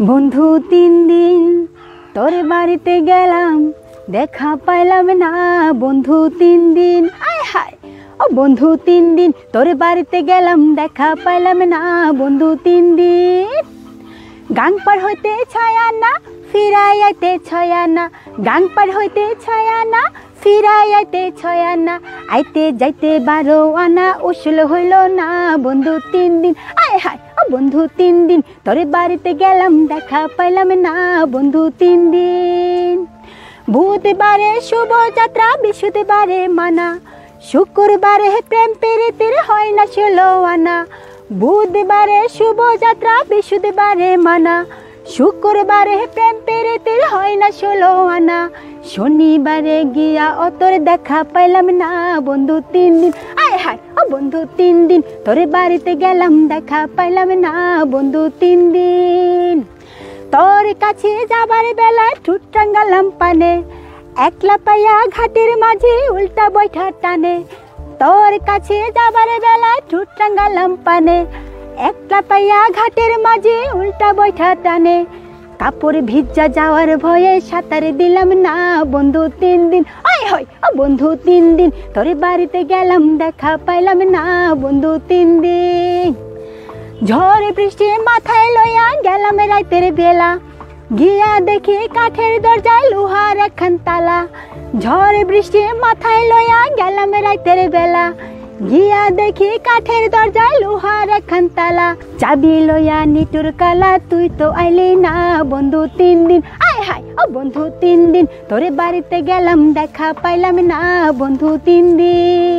বন্ধু, তিন দিন তোর বাড়িতে গেলাম, দেখা পাইলাম না। বন্ধু, তিন দিন, আয় হায়। ও বন্ধু, তিন দিন তোর বাড়িতে গেলাম, দেখা পাইলাম না। বন্ধু, তিন দিন, গাং পার হইতে ছায়া না, ফিরাই আইতে ছয়া না। গাং পার হইতে ছয়া না, ফিরাই আইতে ছয়া না। আইতে যাইতে বারো আনা, উসল হইল না। বন্ধু, তিন দিন, আয় হায়। বন্ধু, তিন দিন। তোর বাড়িতে গেলাম, দেখা পাইলাম না, বন্ধু, তিন দিন। বুধবারে শুভ যাত্রা বৃহস্পতিবারে মানা। শুক্রবারে প্রেম, পেরিতের হয় না ষোলো আনা। বুধবারে শুভ যাত্রা বৃহস্পতিবারে মানা। শুক্রবারে প্রেম, পেরিতের হয় না ষোলো আনা। শনিবারে গিয়া অতর দেখা পাইলাম না, বন্ধু, তিন দিন। আয় হায়। ও বন্ধু, তিন দিন তোর বাড়িতে গেলাম, দেখা পাইলাম না। বন্ধু, তিন দিন তোর কাছে যাবার বেলায় ঠুট টাঙ্গালাম পানে। একলা পাইয়া ঘাটের মাঝে উল্টা বৈঠা টানে। তোর কাছে যাবার বেলায় ঠুট টাঙ্গালাম পানে। একলা পাইয়া ঘাটের মাঝে উল্টা বৈঠা টানে। কাপড় ভিজা যাওয়ার ভয়ে সাঁতার দিলাম না। বন্ধু তিন দিন, আয় হয়, ও বন্ধু তিন দিন, তোর বাড়িতে গেলাম, দেখা পাইলাম না। বন্ধু তিন দিন, ঝড় বৃষ্টি মাথায় লইয়া গেলাম রাইতের বেলা। গিয়া দেখি কাঠের দরজায় লোহার একখান তালা। ঝড় বৃষ্টি মাথায় লইয়া গেলাম রাইতের বেলা। গিয়া দেখি কাঠের দরজা লোহার একখান তালা চাবি লোয়া নিটুর কালা, তুই তো আইলি না বন্ধু তিন দিন। আয়, হায়, ও বন্ধু তিন দিন, তোরে বাড়িতে গেলাম, দেখা পাইলাম না বন্ধু তিন দিন।